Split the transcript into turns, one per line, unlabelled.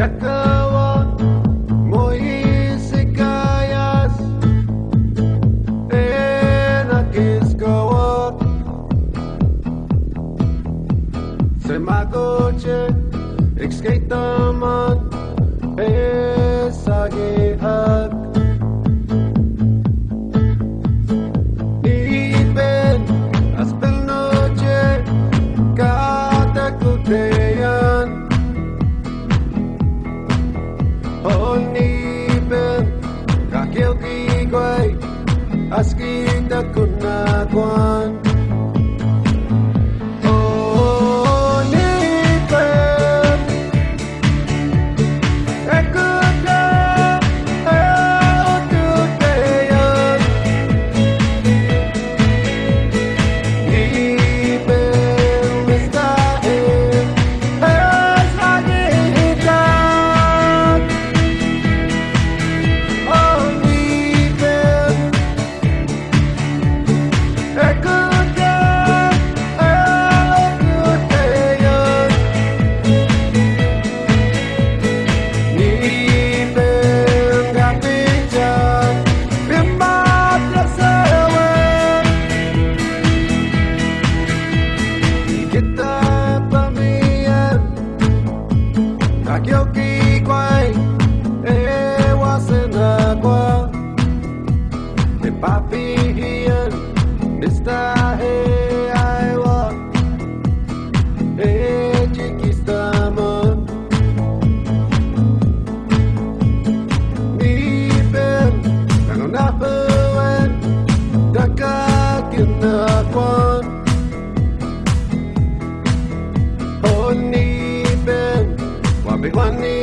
Yucca. Kigway Askita kunakuan money.